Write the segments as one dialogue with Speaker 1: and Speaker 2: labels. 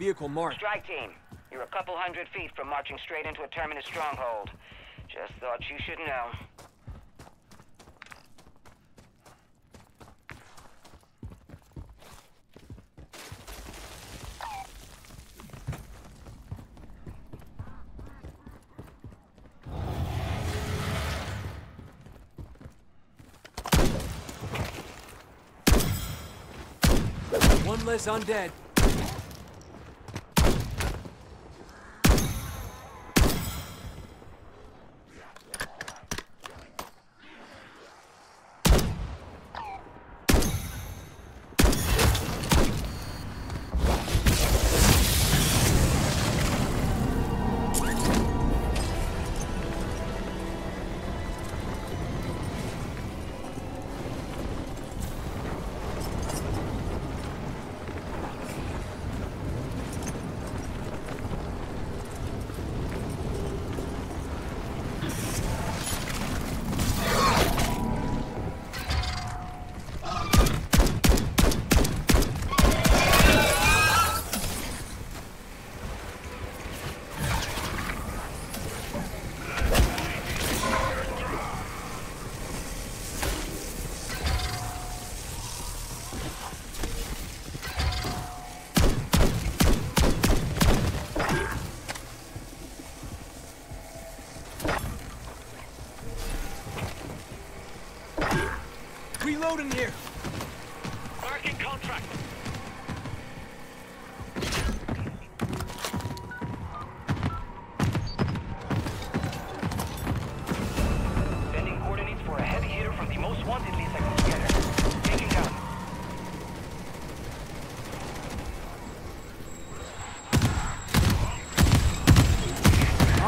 Speaker 1: Vehicle marked.
Speaker 2: Strike team, you're a couple hundred feet from marching straight into a terminus stronghold. Just thought you should know.
Speaker 1: One less undead.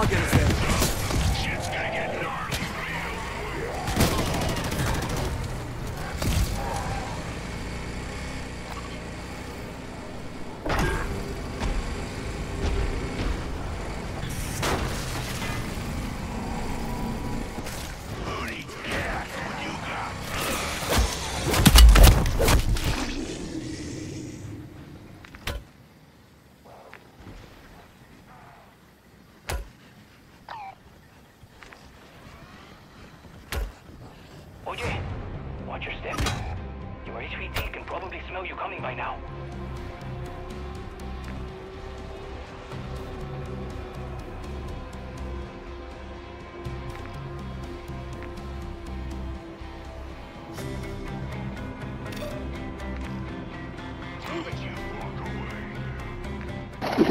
Speaker 1: I'll get there.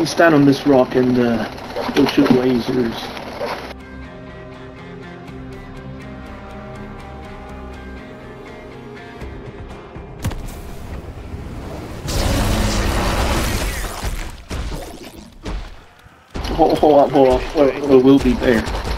Speaker 2: Can
Speaker 3: stand on this rock and uh, go shoot lasers. Hold, up, hold. Wait, wait, we'll be there.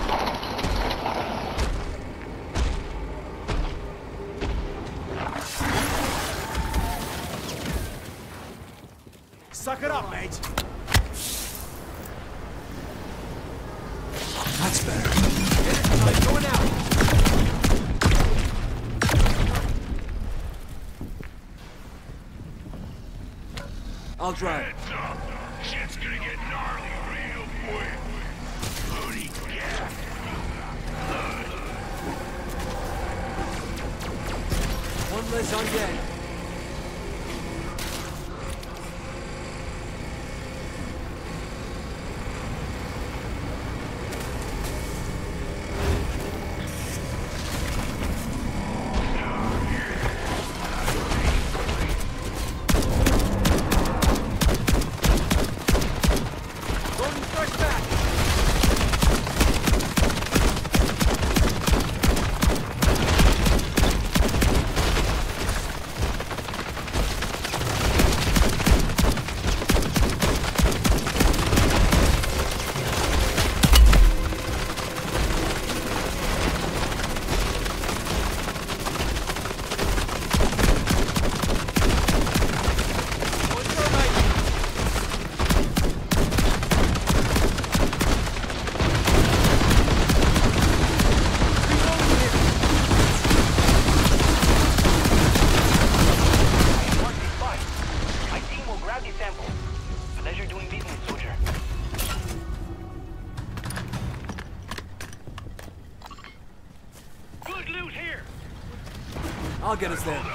Speaker 4: understand.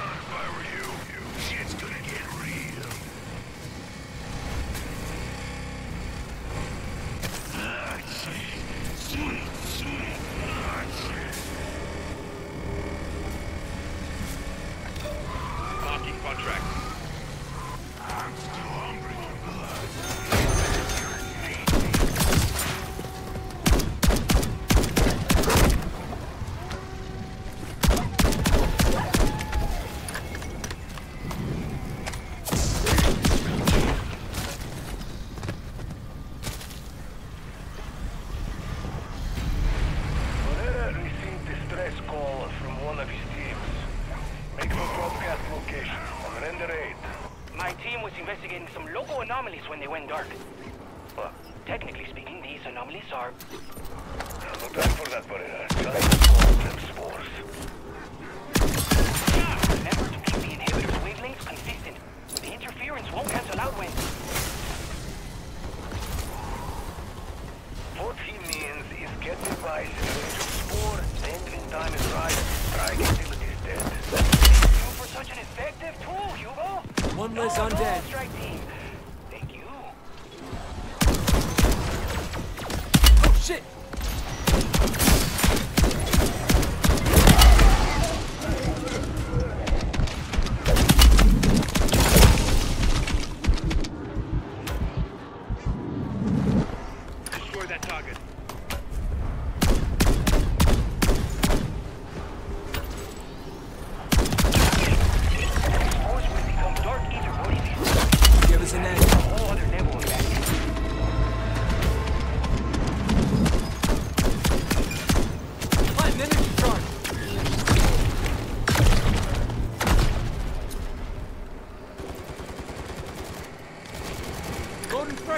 Speaker 4: investigating some local anomalies when they went dark. Well, technically speaking, these anomalies are...
Speaker 1: No time for that, Pereira.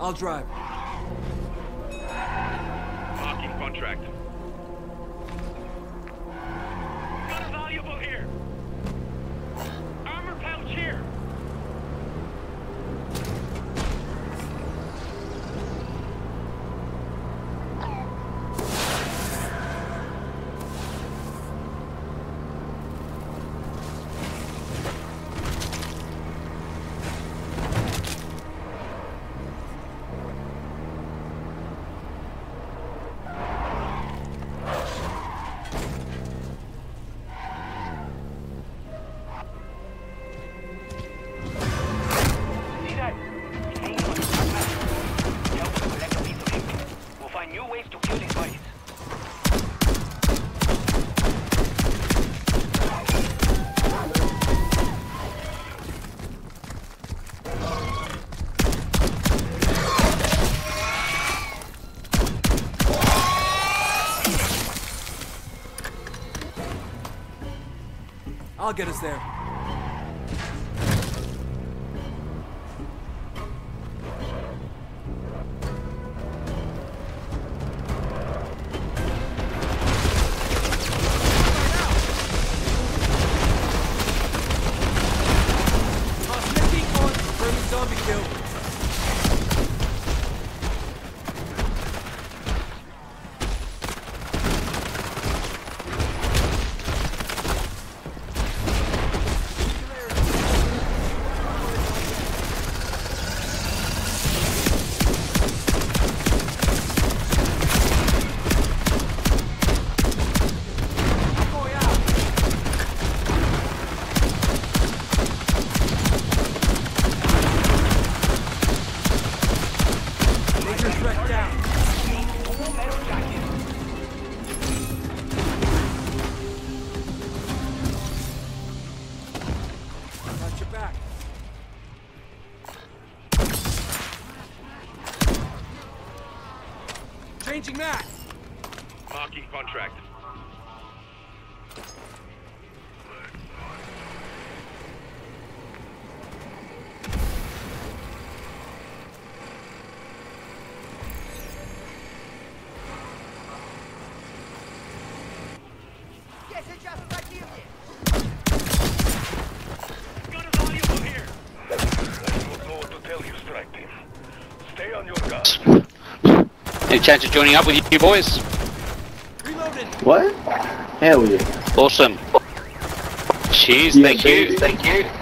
Speaker 5: I'll drive.
Speaker 3: Get us there.
Speaker 6: Any chance of joining up with you boys?
Speaker 3: Reloading.
Speaker 7: What? Hell yeah.
Speaker 6: Awesome. Cheers,
Speaker 7: Yeah,
Speaker 6: thank you, thank you.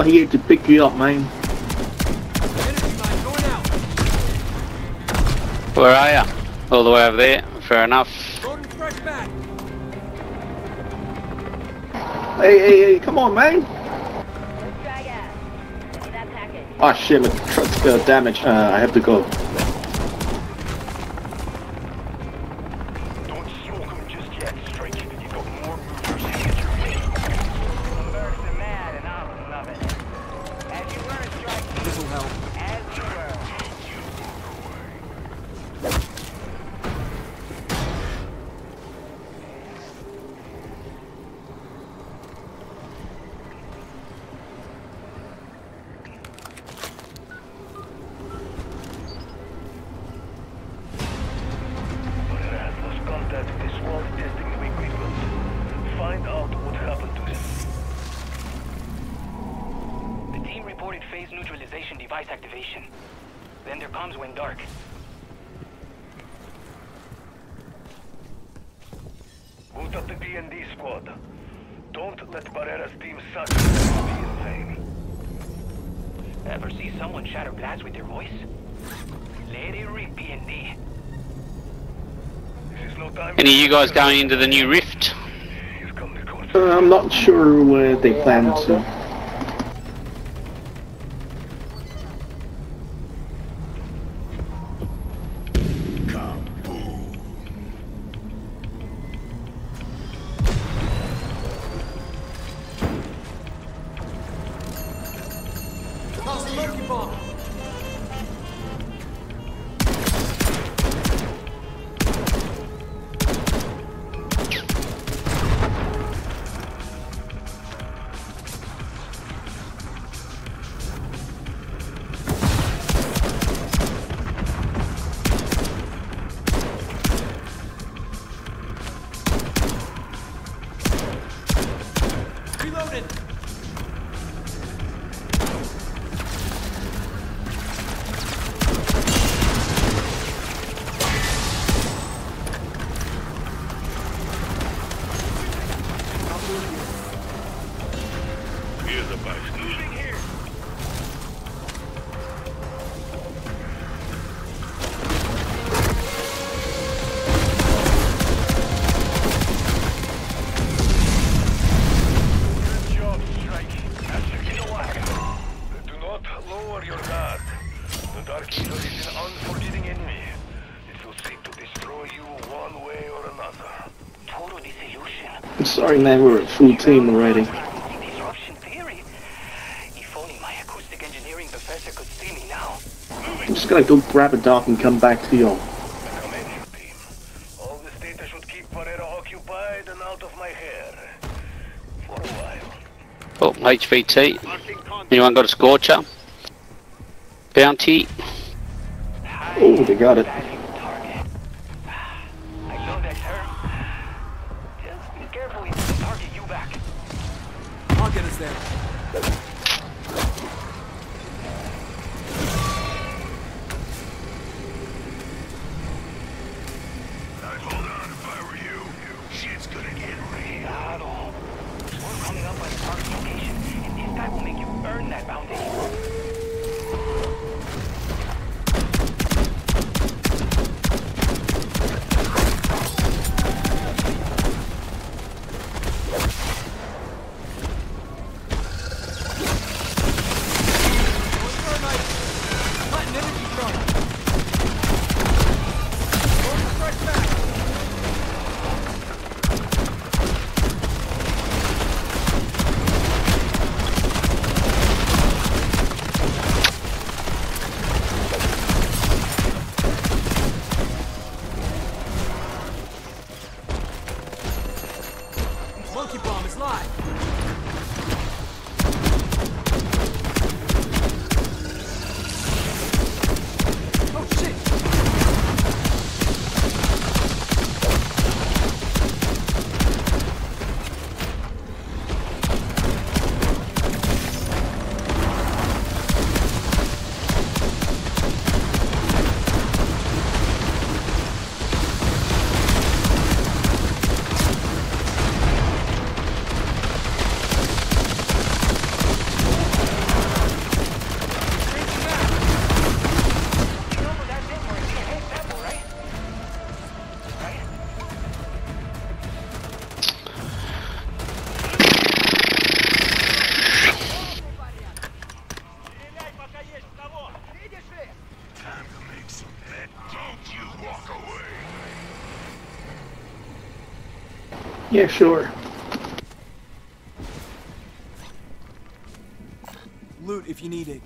Speaker 7: We're here to pick you up, man.
Speaker 3: Energy mine going out.
Speaker 6: Where are ya? All the way over there. Fair enough.
Speaker 3: Loading fresh back.
Speaker 7: Hey, hey, hey, come on, man.
Speaker 2: Drag ass. With that package.
Speaker 7: Oh shit, my truck's got damage. Uh, I have to go.
Speaker 1: Activation. Then their comms went dark.
Speaker 4: Boot up the D&D squad. Don't let Barrera's team suck be insane.
Speaker 1: Ever see someone shatter glass with their voice? Let it rip, B&D.
Speaker 4: This is no time
Speaker 6: Any of you guys going into the new rift?
Speaker 4: He's come to court.
Speaker 7: Uh, I'm not sure where they plan to.
Speaker 3: The monkey bomb.
Speaker 7: Sorry, man. We're a full team already.
Speaker 1: Disruption theory. If only my acoustic engineering professor could see me now.
Speaker 7: I'm just gonna go grab a dog and come back to you.
Speaker 4: Come in, team. All this data should keep Pereira occupied and out of my hair. For a while.
Speaker 6: Oh, HVT. Anyone got a scorcher? Bounty.
Speaker 7: Oh, they got it. Yeah, sure.
Speaker 3: Loot if you need it.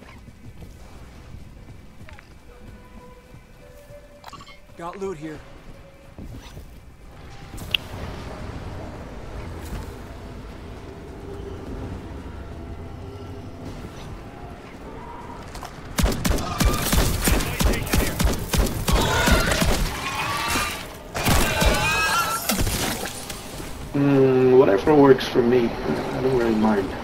Speaker 3: Got loot here.
Speaker 7: Works for me. I don't really mind.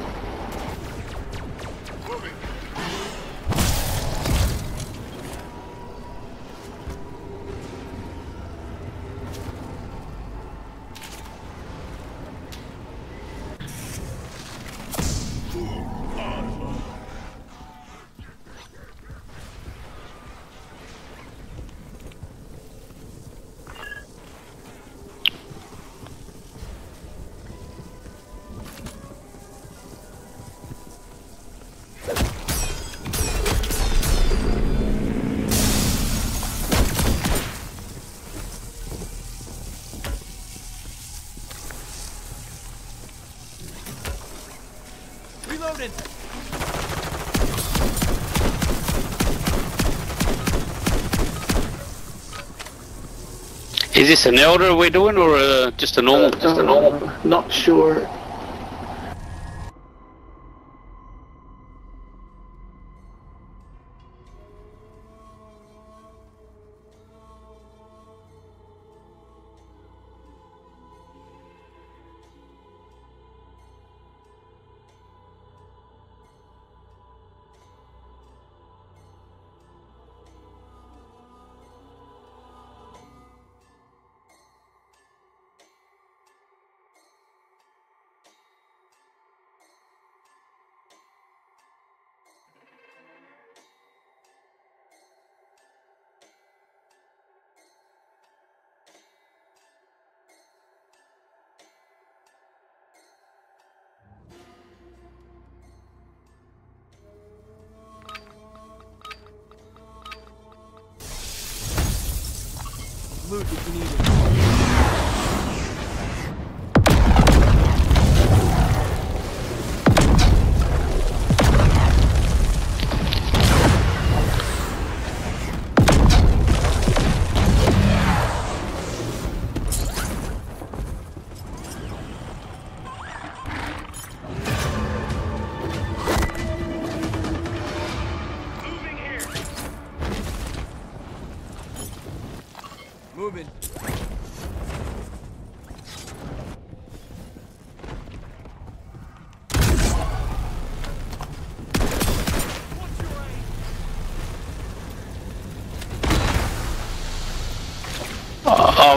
Speaker 6: Is this an elder we're doing or uh, just a normal? Just a normal.
Speaker 7: Uh, not sure.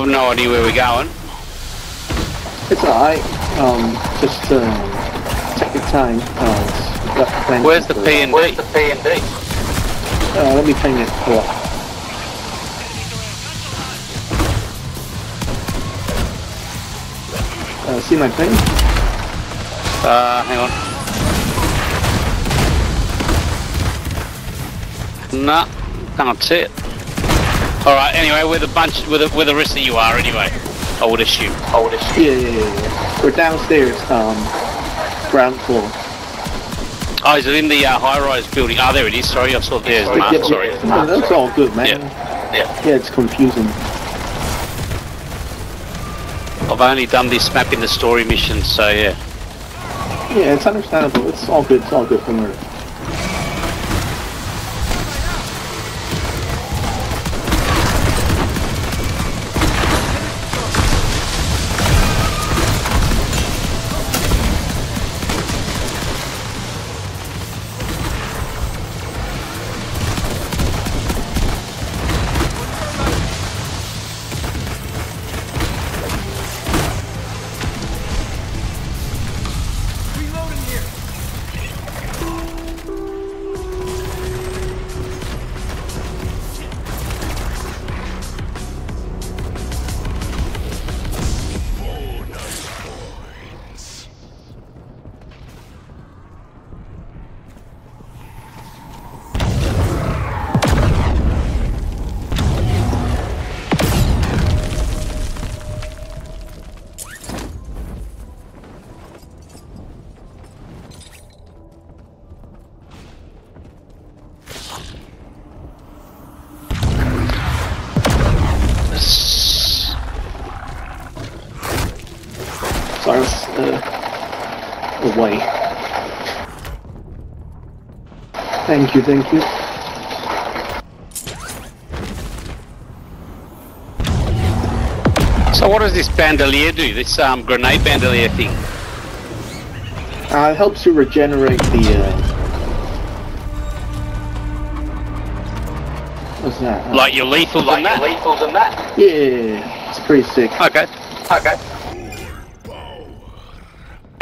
Speaker 6: Have no idea where we're going.
Speaker 7: It's alright. Um, just um, take your time. Uh, it's got plenty
Speaker 6: Where's the P and D?
Speaker 1: Where's the P and D?
Speaker 7: Uh, let me ping it. Hold on. Uh, see my ping?
Speaker 6: Uh, hang on. Nah, can't see it. Alright, anyway, with a bunch, with a, with the rest of you are anyway. I would assume.
Speaker 1: I would assume.
Speaker 7: Yeah, yeah, yeah, yeah. We're downstairs, um, ground floor.
Speaker 6: Oh, is it in the uh, high-rise building? Oh, there it is. Sorry, I saw there's the
Speaker 7: Yeah,
Speaker 6: mark.
Speaker 7: yeah,
Speaker 6: Sorry.
Speaker 7: yeah, that's all good, man.
Speaker 6: Yeah.
Speaker 1: Yeah.
Speaker 7: Yeah, it's confusing.
Speaker 6: I've only done this map in the story mission, so yeah.
Speaker 7: Yeah, it's understandable. It's all good. It's all good from her. Sorry, it's, uh, away. Thank you, thank you.
Speaker 6: So what does this bandolier do? This um, grenade bandolier thing?
Speaker 7: Uh, it helps you regenerate the, uh... What's that? Uh,
Speaker 6: Like you're lethal than
Speaker 1: Like
Speaker 6: that?
Speaker 1: lethal than that?
Speaker 7: Yeah, it's pretty sick.
Speaker 6: Okay.
Speaker 1: Okay.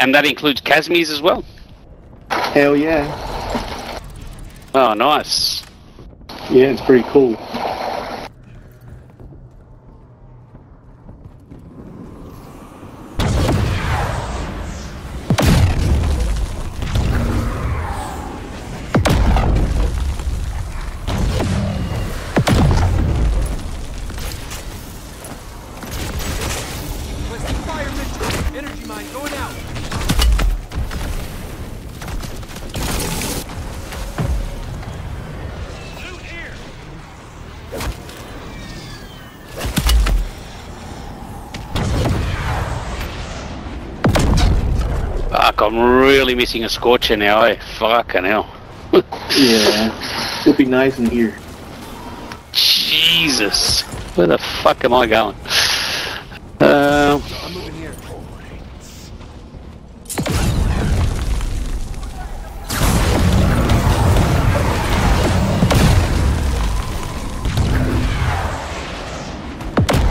Speaker 6: And that includes Kazimir's as well?
Speaker 7: Hell yeah.
Speaker 6: Oh, nice.
Speaker 7: Yeah, it's pretty cool.
Speaker 6: I'm really missing a scorcher now, eh? Fucking hell.
Speaker 7: Yeah. It'll be nice in here.
Speaker 6: Jesus. Where the fuck am I going? Uh,
Speaker 3: I'm moving here.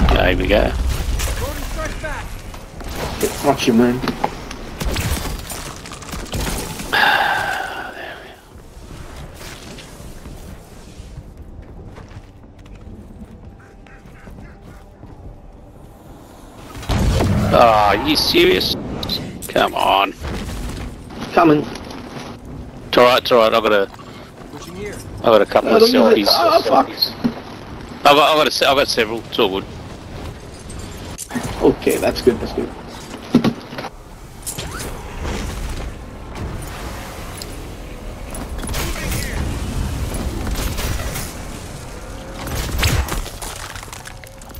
Speaker 6: there we go.
Speaker 3: Loading strike back.
Speaker 7: Watch you, man.
Speaker 6: Oh, are you serious? Come on.
Speaker 7: Coming.
Speaker 6: It's alright, it's alright. I've got a,
Speaker 3: Pushing here.
Speaker 6: I've got a couple of
Speaker 7: don't use it.
Speaker 6: selfies.
Speaker 7: Oh, fuck.
Speaker 6: I've got, I've got, a, se- I've got several. It's all good.
Speaker 7: Okay, that's good, that's good.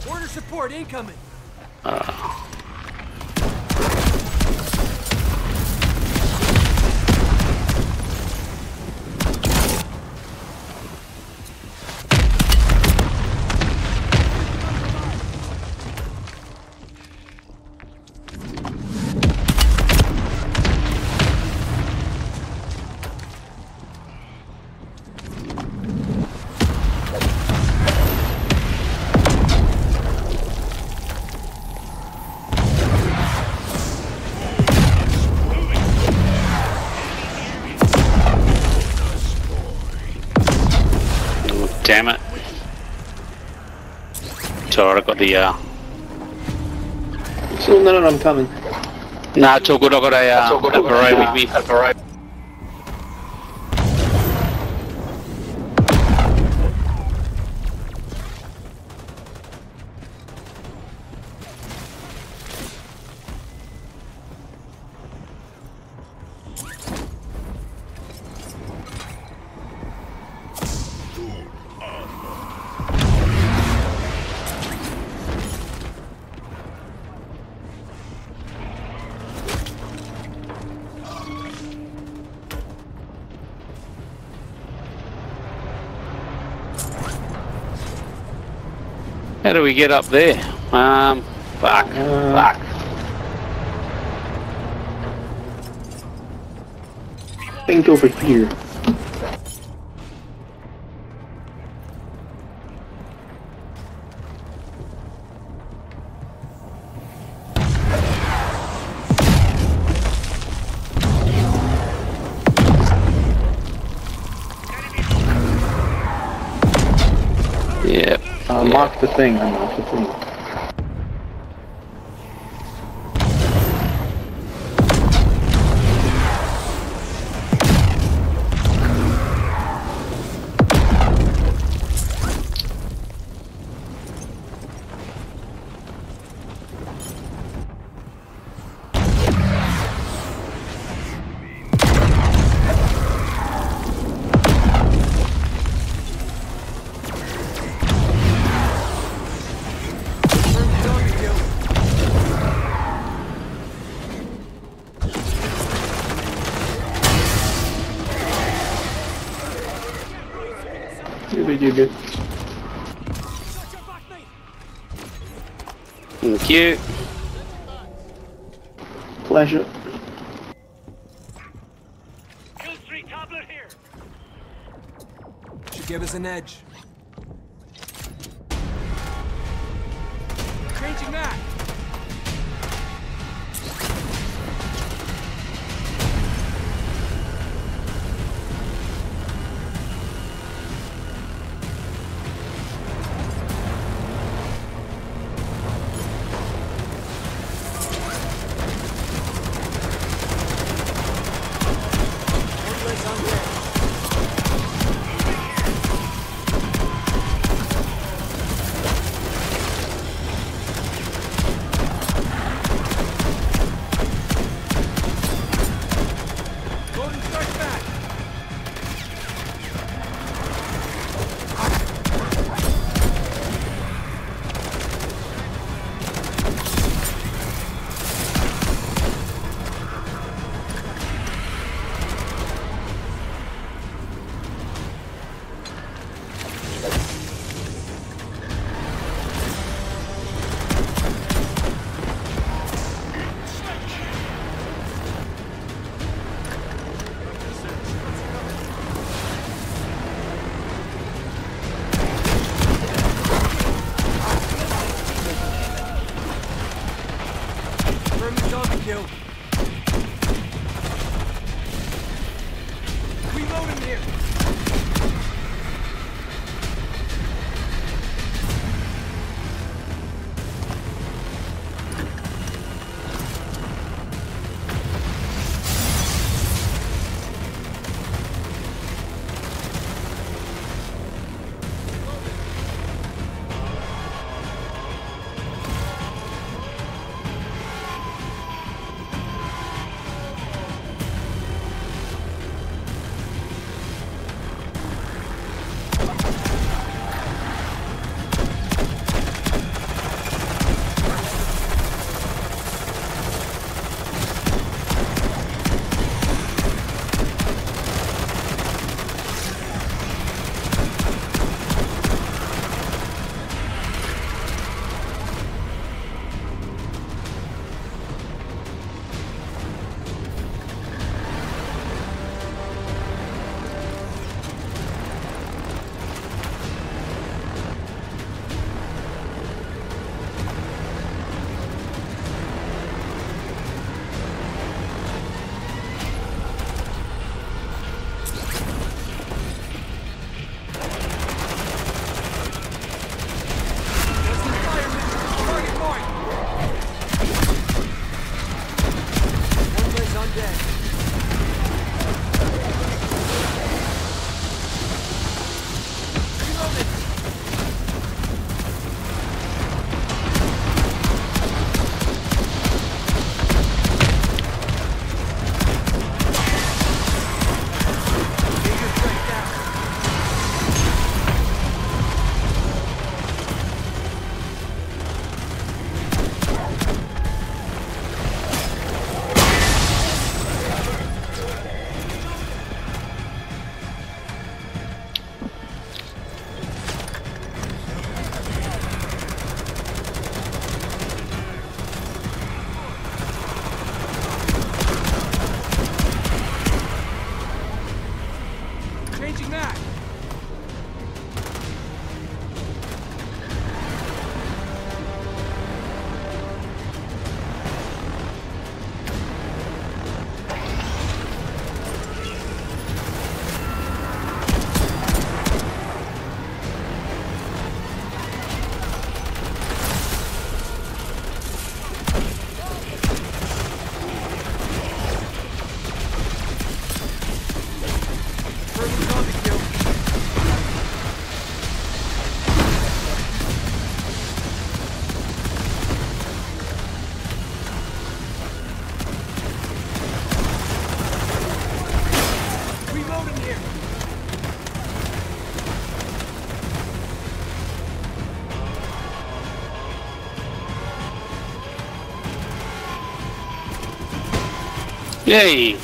Speaker 3: Order support incoming.
Speaker 6: Damn it. It's alright, I got the, uh...
Speaker 7: So, no, no, no, I'm coming.
Speaker 6: Nah, it's all good, I got a, uh, a beret with me. A beret. How do we get up there? Um, fuck,
Speaker 7: Uh,
Speaker 6: fuck.
Speaker 7: think over here. Mark the thing, mark the thing. You're good, you're good.
Speaker 6: Thank you.
Speaker 7: Pleasure.
Speaker 1: Kill streak.
Speaker 3: Should give us an edge.
Speaker 6: Yay!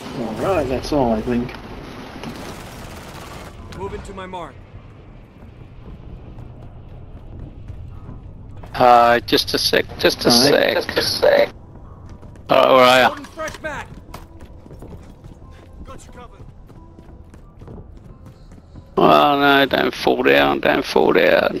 Speaker 7: Alright, that's all I think.
Speaker 3: Moving to my mark.
Speaker 6: Uh, just a sec, just a
Speaker 7: Alright.
Speaker 6: sec. Just a sec. Alright, where are you?
Speaker 3: Loading fresh back. Got you covered.
Speaker 6: Oh no, don't fall down, don't fall down.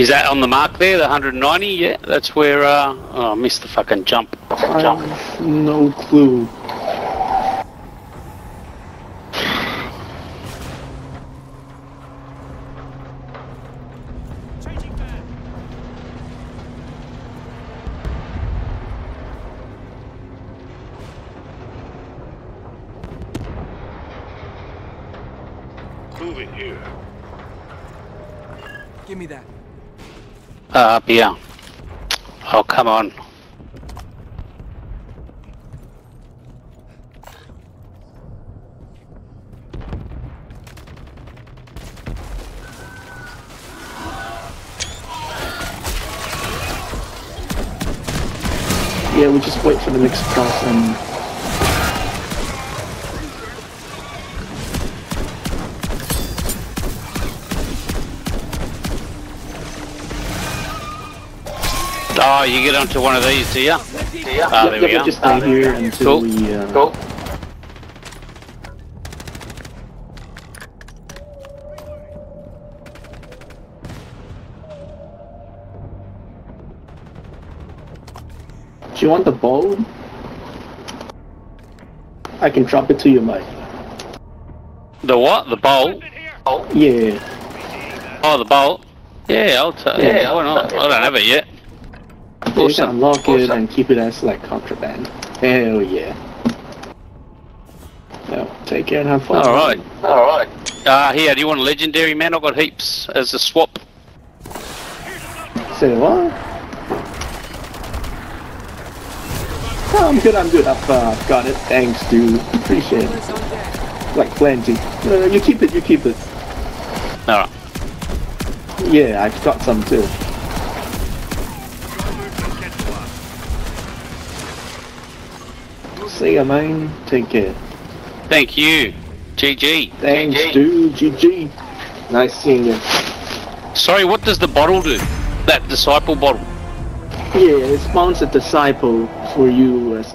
Speaker 6: Is that on the mark there, the 190? Yeah, that's where, uh, oh, I missed the fucking jump. Jump.
Speaker 7: no clue.
Speaker 3: Changing back.
Speaker 5: Moving here.
Speaker 3: Give me that.
Speaker 6: Uh, up here. Oh, come on.
Speaker 7: Yeah, we just wait for the next cross
Speaker 6: you get onto one of these, do you? Do you? Ah,
Speaker 7: yep,
Speaker 6: there we
Speaker 7: yep,
Speaker 6: go.
Speaker 7: just stay here until
Speaker 6: Cool.
Speaker 7: we uh,
Speaker 6: Cool.
Speaker 7: Do you want the bow? I can drop it to you, Mike.
Speaker 6: The what? The bolt?
Speaker 7: Yeah.
Speaker 6: Oh, the bolt. Yeah, I'll take.
Speaker 7: Yeah.
Speaker 6: Yeah, why not? I don't have it yet.
Speaker 7: You can
Speaker 6: Awesome.
Speaker 7: unlock it
Speaker 6: Awesome.
Speaker 7: and keep it as like contraband. Hell yeah. Well, take care and have fun.
Speaker 6: All right. All right. Uh, here, do you want a legendary man? I've got heaps as a swap.
Speaker 7: Say what? Oh, I'm good, I'm good. I've uh, got it. Thanks, dude. Appreciate it.
Speaker 3: Bullets on deck.
Speaker 7: Like plenty. Uh, you keep it, you keep it.
Speaker 6: All right.
Speaker 7: Yeah, I've got some too. See ya, man. Take care.
Speaker 6: Thank you. GG.
Speaker 7: Thanks,
Speaker 6: GG.
Speaker 7: dude. GG. Nice seeing you.
Speaker 6: Sorry, what does the bottle do? That disciple bottle.
Speaker 7: Yeah, it spawns a disciple for you as